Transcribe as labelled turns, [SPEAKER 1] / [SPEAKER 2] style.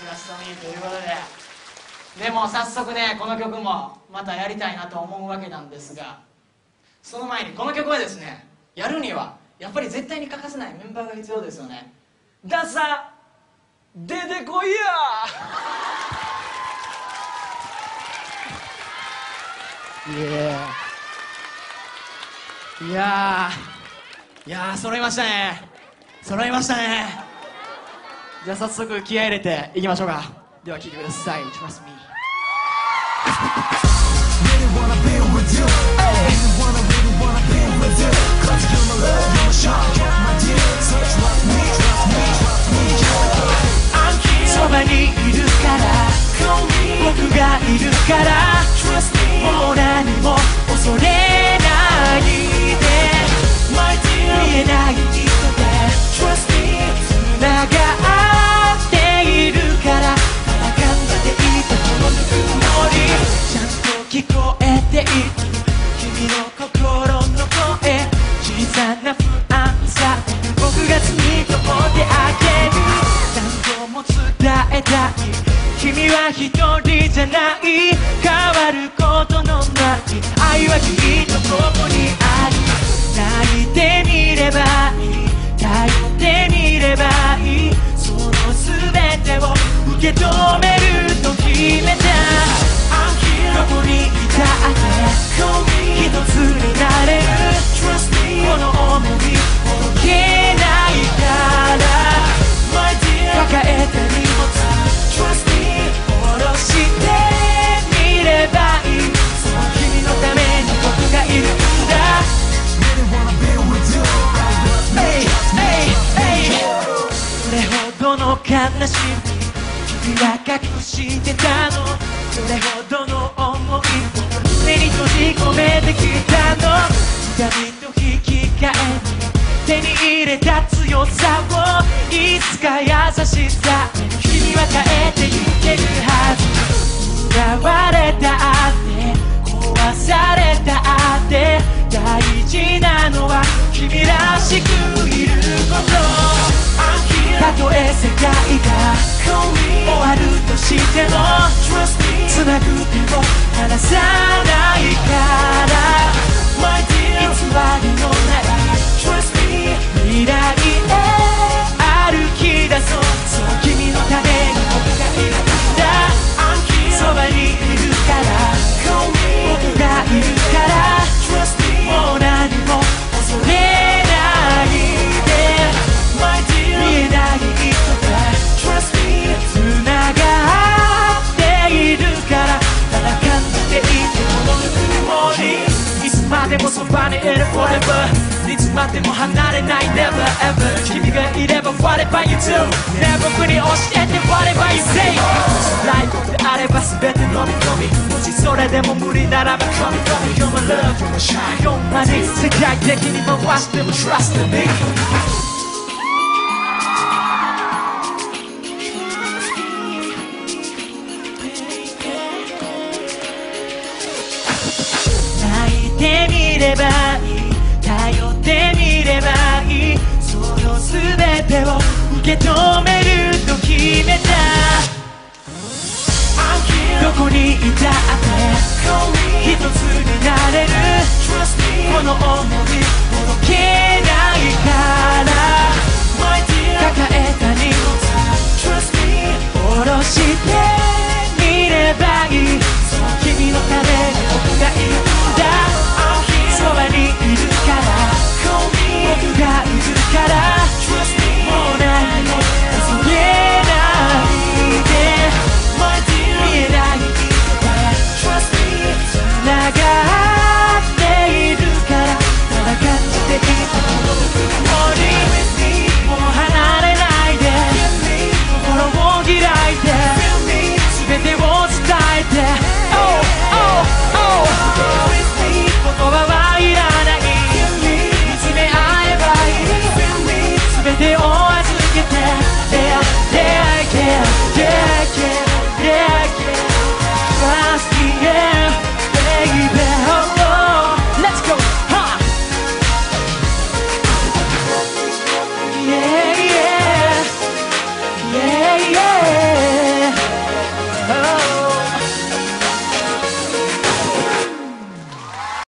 [SPEAKER 1] クラストミーということで。でも早速ねこの曲もまたやりたいなと思うわけなんですが。その前にこの曲はですねやるにはやっぱり絶対に欠かせないメンバーが必要ですよね。ダサ出てこいや。いやいやいや揃いましたね。揃いましたね。じゃ早速気合い入れていきましょうかでは聴いてください Trust
[SPEAKER 2] そばにいるから僕がいるからもう何も恐れないで見えない一人じゃない。変わることのない。愛はきっとここにある。泣いてみればいい。頼ってみればいい。その全てを受け止めると決め悲しみ君は隠してたの。それほどの思いを胸に閉じ込めてきたの。痛みと引き換えに手に入れた強さを。いつか優しさ君は変えてゆけるはず。奪われたって壊されたって大事なのは君らしくいること。たとえ世界が終わるとしても繋ぐ手を離さない。いつまでも離れない never ever 君がいれば whatever you do ね僕に教えて whatever you say ライブであれば全て飲み込みもしそれでも無理ならば come come you're my love you're my shine you're my need 世界的に回しても trust me 泣け止めると決めた.どこにいたって.一つになれる
[SPEAKER 3] Trust me,
[SPEAKER 2] この想い届けないから.抱えた荷物下ろして